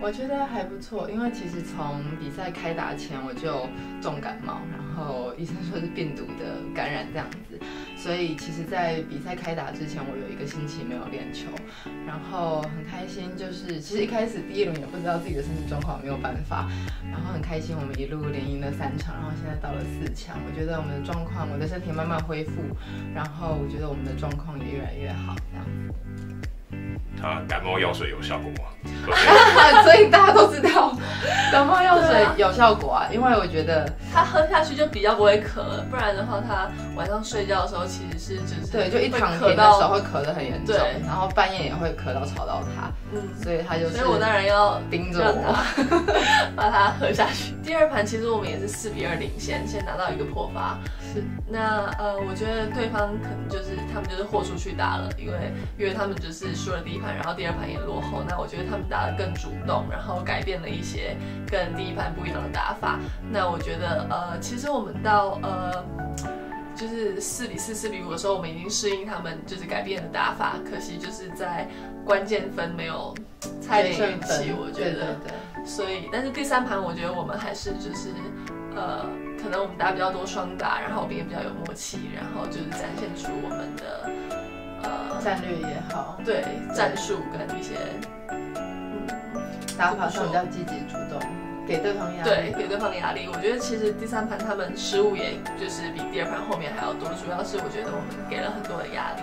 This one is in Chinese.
我觉得还不错，因为其实从比赛开打前我就重感冒，然后医生说是病毒的感染这样子，所以其实，在比赛开打之前，我有一个星期没有练球，然后很开心，就是其实一开始第一轮也不知道自己的身体状况没有办法，然后很开心，我们一路连赢了三场，然后现在到了四强，我觉得我们的状况，我的身体慢慢恢复，然后我觉得我们的状况也越来越好，这样子。他感冒药水有效果吗？所以大家都知道感冒药水有效果啊，因为我觉得他喝下去就比较不会咳了，不然的话他晚上睡觉的时候其实是就是对，就一躺平的时候会咳得很严重，然后半夜也会咳到吵到他，嗯，所以他就所以我当然要盯着我 把它喝下去。第二盘其实我们也是四比二领先，先拿到一个破发，是那呃，我觉得对方可能就是他们就是豁出去打了，因为因为他们就是输了第一盘。然后第二盘也落后，那我觉得他们打得更主动，然后改变了一些跟第一盘不一样的打法。那我觉得，呃，其实我们到呃，就是四比四、四比五的时候，我们已经适应他们就是改变的打法。可惜就是在关键分没有差点运气，我觉得。所以，但是第三盘我觉得我们还是就是呃，可能我们打比较多双打，然后我们也比较有默契，然后就是展现出我们的。呃，战略也好，对战术跟一些嗯打法上比较积极主动，给对方压力，对给对方的压力。我觉得其实第三盘他们失误也就是比第二盘后面还要多，主要是我觉得我们给了很多的压力。